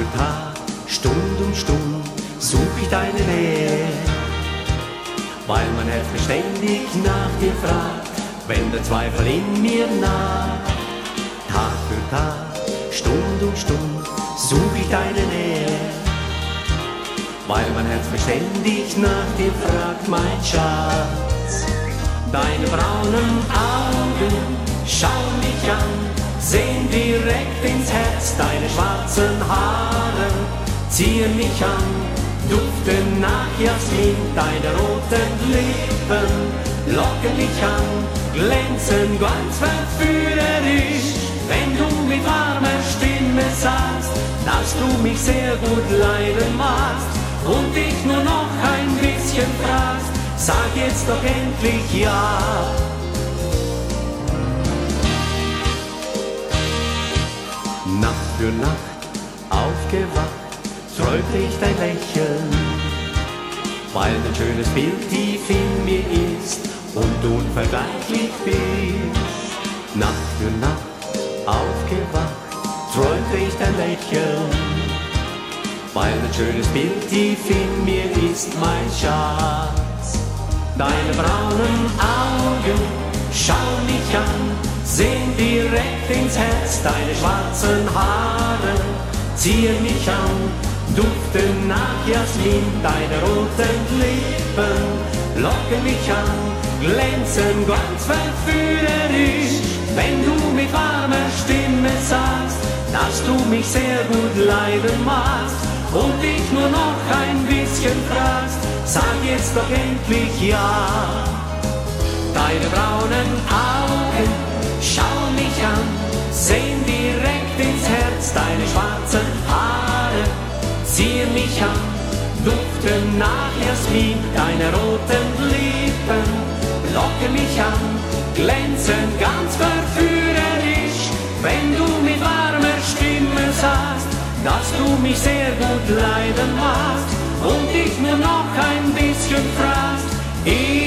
für Tag, Stund um Stund such ich deine Nähe, weil mein Herz beständig nach dir fragt, wenn der Zweifel in mir naht. Tag für Tag, Stund um Stund such ich deine Nähe, weil mein Herz beständig nach dir fragt, mein Schatz. Deine braunen Augen schauen mich an, sehen direkt ins Herz, deine schwarzen Haare. Ziehen mich an, duften nach Jasmin, deine roten Lippen. Locken mich an, glänzen ganz verführerisch, wenn du mit warmer Stimme sagst, dass du mich sehr gut leiden magst und dich nur noch ein bisschen fragst, sag jetzt doch endlich ja. Nacht für Nacht aufgewacht, träumte ich dein Lächeln, weil ein schönes Bild tief in mir ist und unvergleichlich bist. Nacht für Nacht aufgewacht, träumte ich dein Lächeln, weil ein schönes Bild tief in mir ist, mein Schatz. Deine braunen Augen schauen mich an, sehen direkt ins Herz, deine schwarzen Haare. Ziehen mich an, duften nach Jasmin, deine roten Lippen. Locken mich an, glänzen ganz verführerisch, wenn du mit warmer Stimme sagst, dass du mich sehr gut leiden magst und dich nur noch ein bisschen fragst, sag jetzt doch endlich ja. Deine braunen Augen Herz, deine schwarzen Haare ziehen mich an, duften nach Jasmin, deine roten Lippen locken mich an, glänzen ganz verführerisch, wenn du mit warmer Stimme sagst, dass du mich sehr gut leiden magst und dich nur noch ein bisschen fragst. Ich